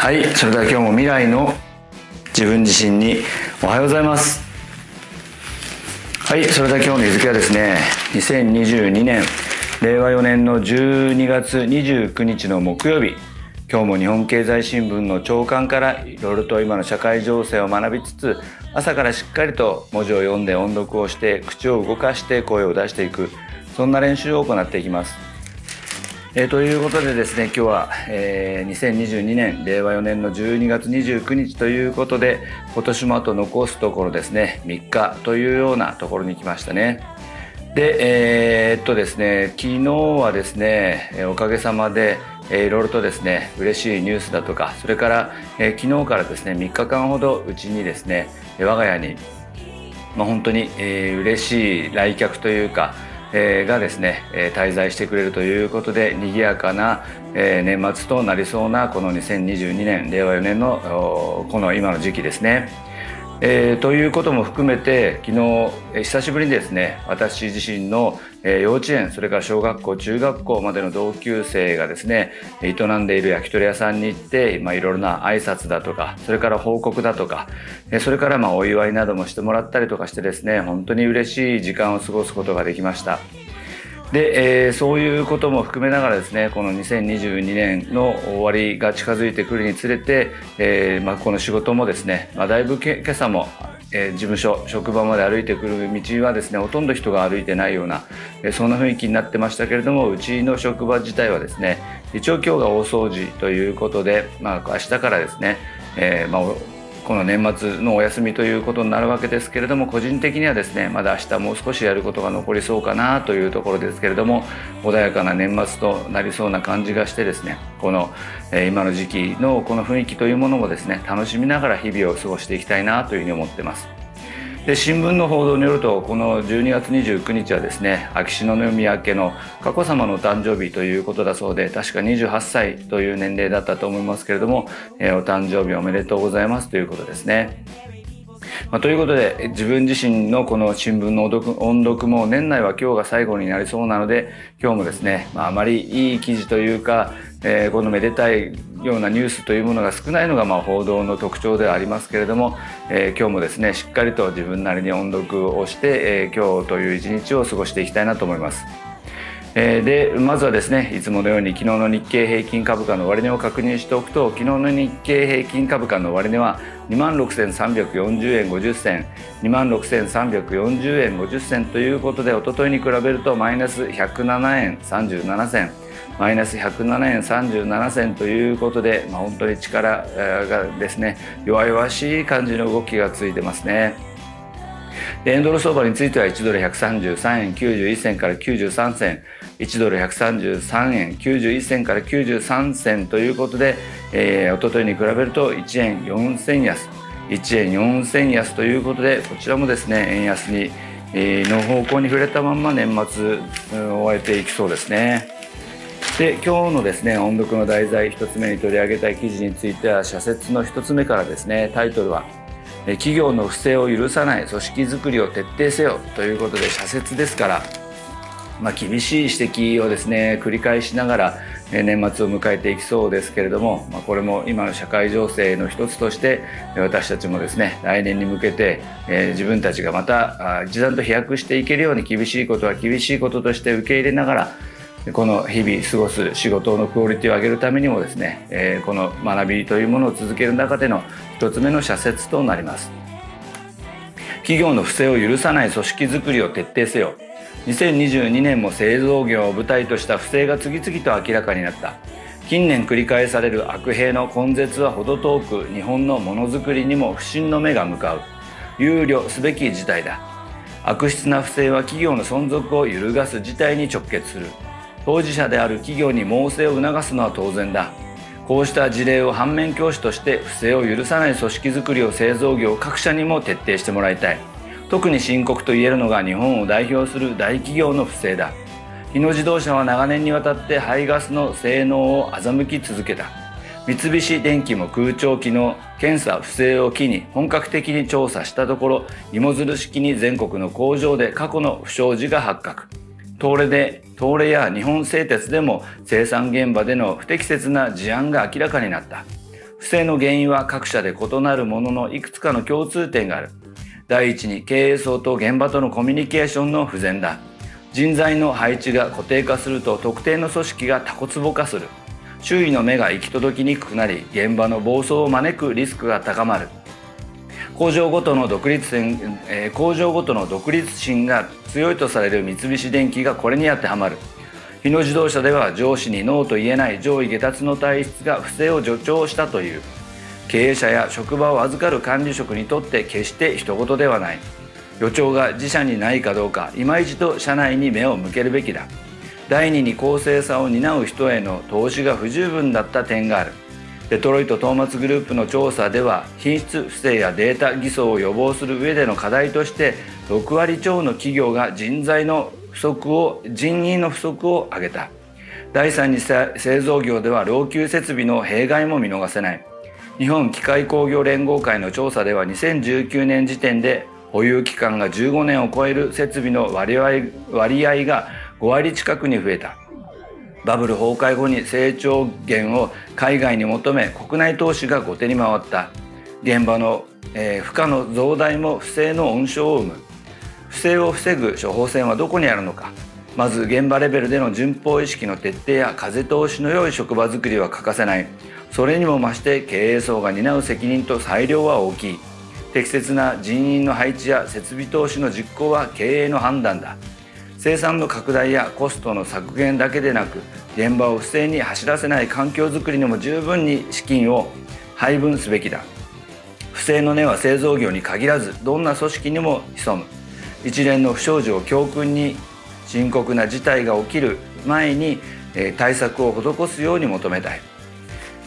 はいそれでは今日も未来の自分自身におはようございます。はいそれでは今日の日付はですね2022年令和4年の12月29日の木曜日。今日も日本経済新聞の朝刊からいろいろと今の社会情勢を学びつつ朝からしっかりと文字を読んで音読をして口を動かして声を出していくそんな練習を行っていきます。えー、ということでですね今日は、えー、2022年令和4年の12月29日ということで今年もあと残すところですね3日というようなところに来ましたね。でえー、っとですね昨日はですねおかげさまで、いろいろとですね嬉しいニュースだとかそれから、えー、昨日からですね3日間ほどうちにですね我が家に、まあ、本当に、えー、嬉しい来客というかえー、がですね、えー、滞在してくれるということで賑やかな、えー、年末となりそうなこの2022年令和4年のこの今の時期ですね。えー、ということも含めて昨日、え、久しぶりにですね私自身の、えー、幼稚園それから小学校中学校までの同級生がですね営んでいる焼き鳥屋さんに行って、まあ、いろいろな挨拶だとかそれから報告だとか、え、それからまあお祝いなどもしてもらったりとかしてですね本当に嬉しい時間を過ごすことができました。で、えー、そういうことも含めながらですねこの2022年の終わりが近づいてくるにつれて、えーまあ、この仕事もですね、まあ、だいぶ今朝もえー、事務所職場まで歩いてくる道はですねほとんど人が歩いてないような、えー、そんな雰囲気になってましたけれどもうちの職場自体はですね一応今日が大掃除ということで、まあ、明日からですね、えーまあ、この年末のお休みということになるわけですけれども個人的にはですねまだ明日もう少しやることが残りそうかなというところですけれども穏やかな年末となりそうな感じがしてですねこの、え今の時期のこの雰囲気というものもですね楽しみながら日々を過ごしていきたいなというふうに思ってます。で新聞の報道によるとこの12月29日はですね秋篠宮家の佳子さまの誕生日ということだそうで確か28歳という年齢だったと思いますけれども、えー、お誕生日おめでとうございますということですね。まあ、ということで自分自身のこの新聞の音読も年内は今日が最後になりそうなので今日もですね、まあ、あまりいい記事というか、えー、このめでたいようなニュースというものが少ないのがまあ報道の特徴ではありますけれども、えー、今日もですねしっかりと自分なりに音読をして、えー、今日という一日を過ごしていきたいなと思います。え、でまずはですねいつものように昨日の日経平均株価の終値を確認しておくと昨日の日経平均株価の終値は2万6340円50銭2万6340円50銭ということでおとといに比べるとマイナス107円37銭マイナス107円37銭ということで、まあ、本当に力がですね弱々しい感じの動きがついてますね。でエンドル相場については1ドル133円91銭から93銭1ドル133円91銭から93銭ということで、えー、一昨日に比べると1円4銭安1円4銭安ということでこちらもですね円安に、えー、の方向に触れたまま年末うん終えていきそうですね。で今日のですね音読の題材1つ目に取り上げたい記事については社説の1つ目からですねタイトルは「企業の不正を許さない組織づくりを徹底せよ」ということで社説ですから、まあ、厳しい指摘をですね繰り返しながら年末を迎えていきそうですけれども、まあ、これも今の社会情勢の一つとして私たちもですね来年に向けて、え、自分たちがまた一段と飛躍していけるように厳しいことは厳しいこととして受け入れながらこの日々過ごす仕事のクオリティを上げるためにもですね、え、この学びというものを続ける中での一つ目の社説となります。企業の不正を許さない組織づくりを徹底せよ。2022年も製造業を舞台とした不正が次々と明らかになった。近年繰り返される悪兵の根絶は程遠く日本のものづくりにも不審の目が向かう。憂慮すべき事態だ。悪質な不正は企業の存続を揺るがす事態に直結する。当事者である企業に猛省を促すのは当然だ。こうした事例を反面教師として不正を許さない組織づくりを製造業各社にも徹底してもらいたい。特に深刻と言えるのが日本を代表する大企業の不正だ。日野自動車は長年にわたって排ガスの性能を欺き続けた。三菱電機も空調機の検査不正を機に本格的に調査したところ芋づる式に全国の工場で過去の不祥事が発覚。東レで東レや日本製鉄でも生産現場での不適切な事案が明らかになった。不正の原因は各社で異なるもののいくつかの共通点がある。第一に経営層と現場とのコミュニケーションの不全だ。人材の配置が固定化すると特定の組織がタコツボ化する。周囲の目が行き届きにくくなり現場の暴走を招くリスクが高まる。工場ごとの独立、工場ごとの独立心が強いとされる三菱電機がこれに当てはまる。日野自動車では上司にノーと言えない上位下達の体質が不正を助長したという。経営者や職場を預かる管理職にとって決して人事ではない。予兆が自社にないかどうか今一度社内に目を向けるべきだ。第二に公正さを担う人への投資が不十分だった点がある。デトロイトトーマツグループの調査では品質不正やデータ偽装を予防する上での課題として6割超の企業が人材の不足を人員の不足を挙げた。第3に製造業では老朽設備の弊害も見逃せない。日本機械工業連合会の調査では2019年時点で保有期間が15年を超える設備の割合割合が5割近くに増えた。バブル崩壊後に成長源を海外に求め国内投資が後手に回った。現場の、えー、負荷の増大も不正の温床を生む。不正を防ぐ処方箋はどこにあるのか。まず現場レベルでの順法意識の徹底や風通しの良い職場づくりは欠かせない。それにも増して経営層が担う責任と裁量は大きい。適切な人員の配置や設備投資の実行は経営の判断だ。生産の拡大やコストの削減だけでなく現場を不正に走らせない環境づくりにも十分に資金を配分すべきだ。不正の根は製造業に限らずどんな組織にも潜む。一連の不祥事を教訓に深刻な事態が起きる前に対策を施すように求めたい。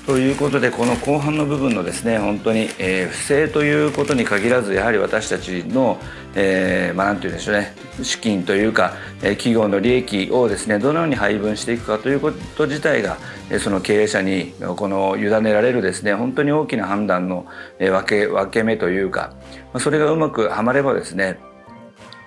ということでこの後半の部分のですね本当に、えー、不正ということに限らずやはり私たちの、えー、まあ何て言うんでしょうね資金というか、えー、企業の利益をですねどのように配分していくかということ自体が、えー、その経営者にこの委ねられるですね本当に大きな判断の、えー、分け分け目というかまそれがうまくはまればですね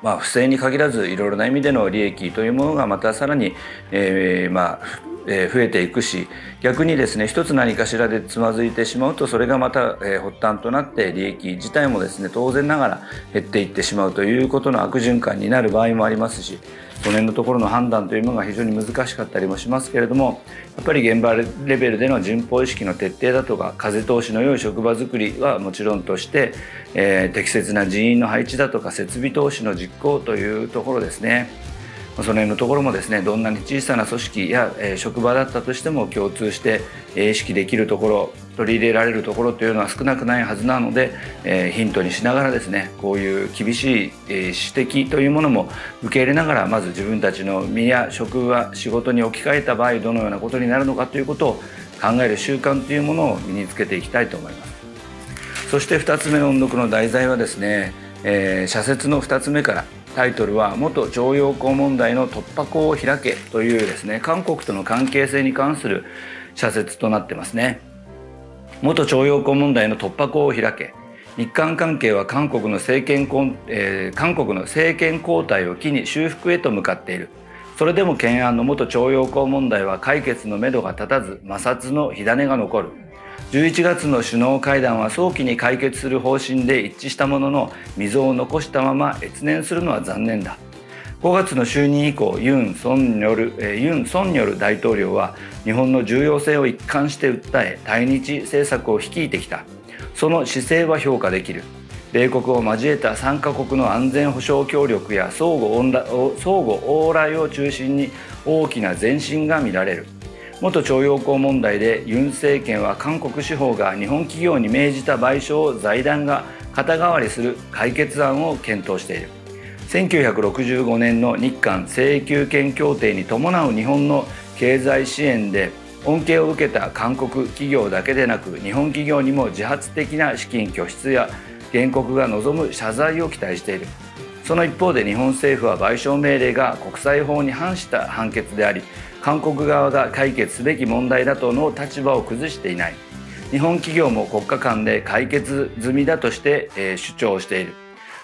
まあ、不正に限らずいろいろな意味での利益というものがまたさらに、えー、まあえ増えていくし逆にですね一つ何かしらでつまずいてしまうとそれがまた、え発端となって利益自体もですね当然ながら減っていってしまうということの悪循環になる場合もありますしその辺のところの判断というものが非常に難しかったりもしますけれどもやっぱり現場レベルでの人法意識の徹底だとか風通しの良い職場づくりはもちろんとして、えー、適切な人員の配置だとか設備投資の実行というところですね。その辺のところもですねどんなに小さな組織や、え、職場だったとしても共通して、意識できるところ取り入れられるところというのは少なくないはずなので、え、ヒントにしながらですねこういう厳しい、え、指摘というものも受け入れながらまず自分たちの身や職場仕事に置き換えた場合どのようなことになるのかということを考える習慣というものを身につけていきたいと思います。そして2つ目の音読の題材はですね、えー、社説の2つ目からタイトルは元徴用工問題の突破口を開けというですね韓国との関係性に関する社説となってますね。元徴用工問題の突破口を開け。日韓関係は韓国の政権、えー、韓国の政権交代を機に修復へと向かっている。それでも懸案の元徴用工問題は解決のめどが立たず摩擦の火種が残る。11月の首脳会談は早期に解決する方針で一致したものの溝を残したまま越年するのは残念だ。5月の就任以降ユン・ソンニョル、えユン・ソンニョル大統領は日本の重要性を一貫して訴え対日政策を率いてきた。その姿勢は評価できる。米国を交えた3カ国の安全保障協力や相互往来を中心に大きな前進が見られる。元徴用工問題でユン政権は韓国司法が日本企業に命じた賠償を財団が肩代わりする解決案を検討している。1965年の日韓請求権協定に伴う日本の経済支援で恩恵を受けた韓国企業だけでなく日本企業にも自発的な資金拠出や原告が望む謝罪を期待している。その一方で日本政府は賠償命令が国際法に反した判決であり韓国側が解決すべき問題だとの立場を崩していない。日本企業も国家間で解決済みだとして、え、主張している。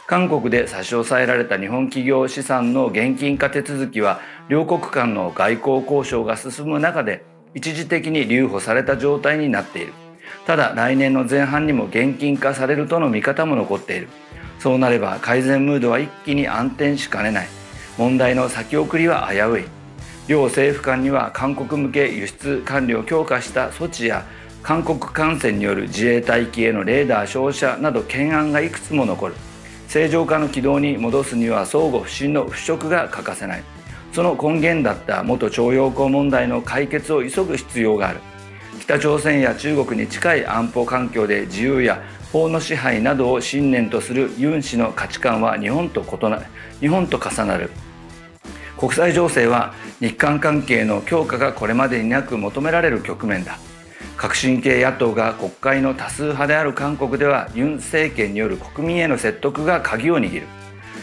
韓国で差し押さえられた日本企業資産の現金化手続きは両国間の外交交渉が進む中で一時的に留保された状態になっている。ただ来年の前半にも現金化されるとの見方も残っている。そうなれば改善ムードは一気に暗転しかねない。問題の先送りは危うい。両政府間には韓国向け輸出管理を強化した措置や韓国艦船による自衛隊機へのレーダー照射など懸案がいくつも残る。正常化の軌道に戻すには相互不信の払拭が欠かせない。その根源だった元徴用工問題の解決を急ぐ必要がある。北朝鮮や中国に近い安保環境で自由や法の支配などを信念とするユン氏の価値観は日本と異な日本と重なる。国際情勢は日韓関係の強化がこれまでになく求められる局面だ。革新系野党が国会の多数派である韓国ではユン政権による国民への説得が鍵を握る。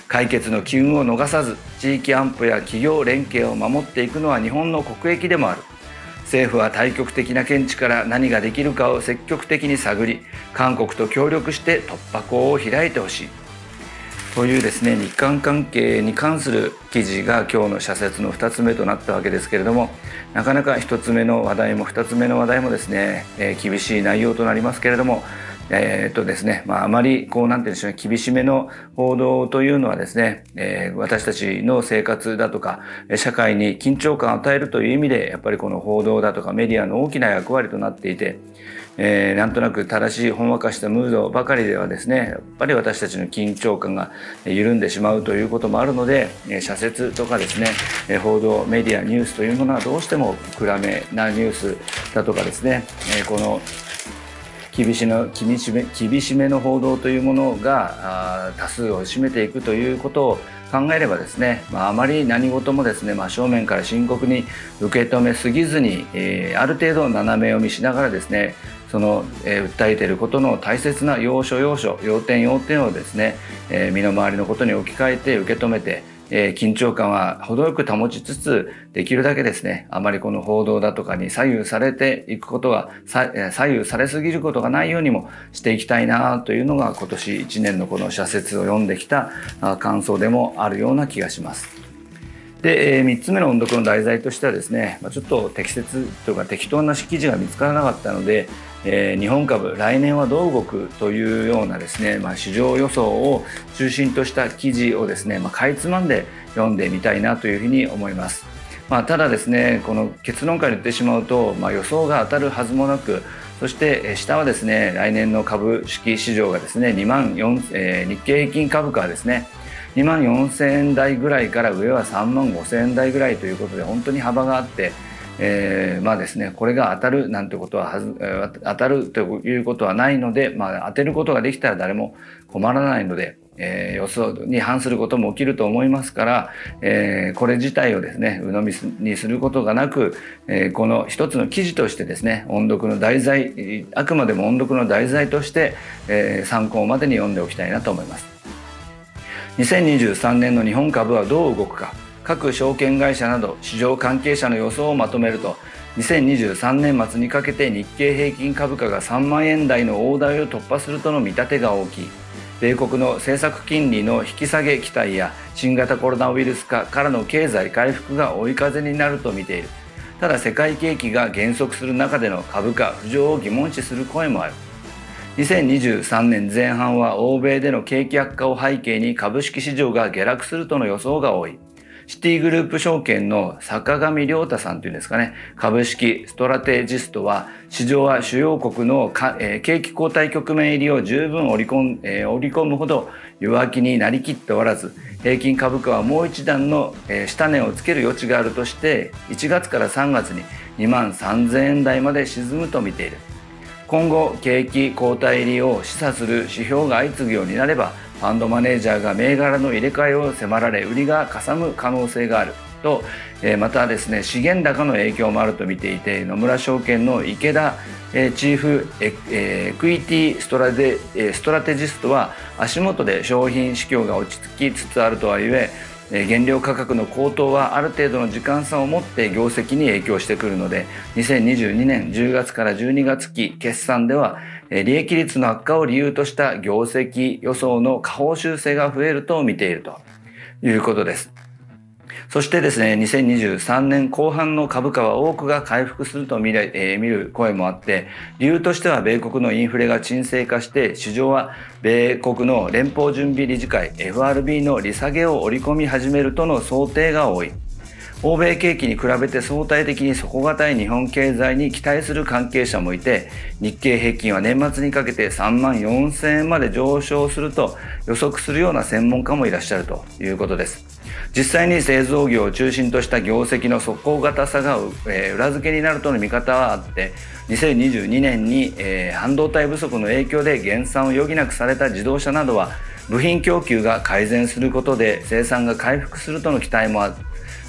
解決の機運を逃さず地域安保や企業連携を守っていくのは日本の国益でもある。政府は対極的な見地から何ができるかを積極的に探り韓国と協力して突破口を開いてほしい。というですね日韓関係に関する記事が今日の社説の2つ目となったわけですけれどもなかなか1つ目の話題も2つ目の話題もですね、えー、厳しい内容となりますけれどもえー、っとですね、まあ、あまり、こう、なんて言うんでしょうね、厳しめの報道というのはですね、えー、私たちの生活だとか、社会に緊張感を与えるという意味で、やっぱりこの報道だとかメディアの大きな役割となっていて、えー、なんとなく正しいほんわかしたムードばかりではですねやっぱり私たちの緊張感が緩んでしまうということもあるので社説とかですね報道メディアニュースというものはどうしても暗めなニュースだとかですねこの厳しの厳しめ厳しめの報道というものが多数を占めていくということを考えればですね、まあ、あまり何事もですね、まあ、正面から深刻に受け止めすぎずに、えー、ある程度斜め読みしながらですねその、えー、訴えていることの大切な要所要所要点要点をですね、えー、身の回りのことに置き換えて受け止めてえー、緊張感は程よく保ちつつ、できるだけですね、あまりこの報道だとかに左右されていくことが、左右されすぎることがないようにもしていきたいなというのが今年1年のこの社説を読んできた感想でもあるような気がします。で、えー、3つ目の音読の題材としてはですね、まあ、ちょっと適切というか適当な記事が見つからなかったので、えー、日本株来年はどう動くというようなですね、まあ、市場予想を中心とした記事をですね、まあ、かいつまんで読んでみたいなというふうに思います。まあ、ただですねこの結論から言ってしまうと、まあ、予想が当たるはずもなくそして下はですね来年の株式市場がですね2万4、えー、日経平均株価はですね2万4000円台ぐらいから上は3万5000円台ぐらいということで本当に幅があってえー、まあですねこれが当たるなんてことははず当たるということはないので、まあ、当てることができたら誰も困らないので、えー、予想に反することも起きると思いますから、えー、これ自体をですね鵜呑みにすることがなく、え、この一つの記事としてですね音読の題材あくまでも音読の題材として、え、参考までに読んでおきたいなと思います。2023年の日本株はどう動くか。各証券会社など市場関係者の予想をまとめると2023年末にかけて日経平均株価が3万円台の大台を突破するとの見立てが大きい。米国の政策金利の引き下げ期待や新型コロナウイルス化からの経済回復が追い風になると見ている。ただ世界景気が減速する中での株価浮上を疑問視する声もある。2023年前半は欧米での景気悪化を背景に株式市場が下落するとの予想が多いシティグループ証券の坂上良太さんというんですかね、株式ストラテジストは、市場は主要国の、えー、景気後退局面入りを十分織り込ん、えー、織り込むほど弱気になりきっておらず、平均株価はもう一段の、えー、下値をつける余地があるとして、1月から3月に2万3000円台まで沈むと見ている。今後、景気後退入りを示唆する指標が相次ぐようになれば、ファンドマネージャーが銘柄の入れ替えを迫られ売りがかさむ可能性があると、え、またですね資源高の影響もあると見ていて野村証券の池田、え、チーフエ,、クイティストラデ、ストラテジストは足元で商品市況が落ち着きつつあるとはいえ原料価格の高騰はある程度の時間差を持って業績に影響してくるので2022年10月から12月期決算では利益率の悪化を理由とした業績予想の下方修正が増えると見ているということです。そしてですね、2023年後半の株価は多くが回復すると見る,、えー、見る声もあって、理由としては米国のインフレが沈静化して、市場は米国の連邦準備理事会 FRB の利下げを織り込み始めるとの想定が多い。欧米景気に比べて相対的に底堅い日本経済に期待する関係者もいて、日経平均は年末にかけて3万4000円まで上昇すると予測するような専門家もいらっしゃるということです。実際に製造業を中心とした業績の底堅さが、えー、裏付けになるとの見方はあって、2022年に、えー、半導体不足の影響で減産を余儀なくされた自動車などは部品供給が改善することで生産が回復するとの期待も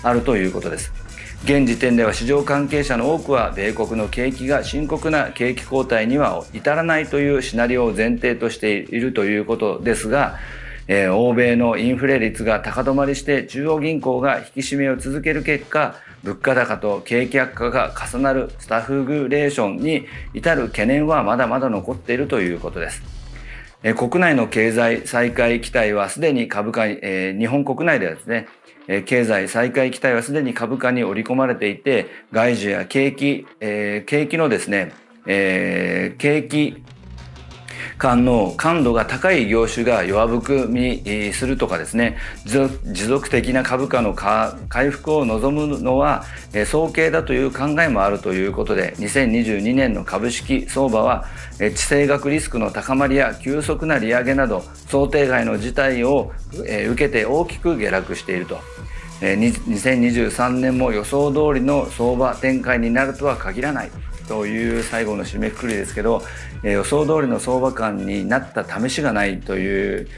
あるということです。現時点では市場関係者の多くは米国の景気が深刻な景気後退には至らないというシナリオを前提としているということですが、えー、欧米のインフレ率が高止まりして中央銀行が引き締めを続ける結果物価高と景気悪化が重なるスタフグレーションに至る懸念はまだまだ残っているということです。え国内の経済再開期待はすでに株価、えー、日本国内ではですね、え経済再開期待はすでに株価に織り込まれていて、外需や景気、えー、景気のですね、えー、景気間の感度が高い業種が弱含みするとかですね持続的な株価の回復を望むのは早計だという考えもあるということで2022年の株式相場は地政学リスクの高まりや急速な利上げなど想定外の事態を受けて大きく下落していると。2023年も予想通りの相場展開になるとは限らないという最後の締めくくりですけど、え予想通りの相場感になった試しがないという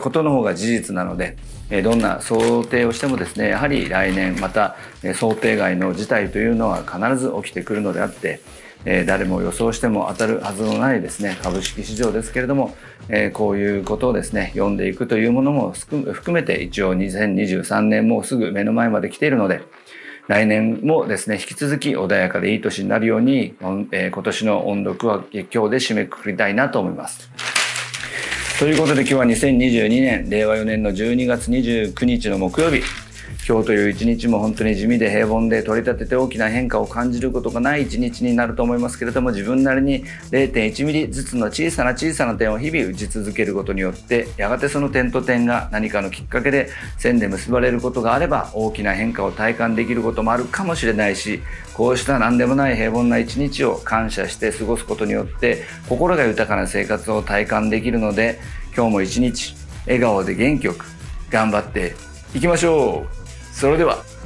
ことの方が事実なので、えどんな想定をしてもですね、やはり来年また想定外の事態というのは必ず起きてくるのであって、え誰も予想しても当たるはずのないですね、株式市場ですけれども、えこういうことをですね、読んでいくというものも含めて一応2023年もうすぐ目の前まで来ているので、来年もですね、引き続き穏やかでいい年になるように、えー、今年の音読は今日で締めくくりたいなと思います。ということで今日は2022年、令和4年の12月29日の木曜日、今日という一日も本当に地味で平凡で取り立てて大きな変化を感じることがない一日になると思いますけれども自分なりに0.1ミリずつの小さな小さな点を日々打ち続けることによってやがてその点と点が何かのきっかけで線で結ばれることがあれば大きな変化を体感できることもあるかもしれないしこうした何でもない平凡な一日を感謝して過ごすことによって心が豊かな生活を体感できるので今日も一日笑顔で元気よく頑張っていきましょう。それでは。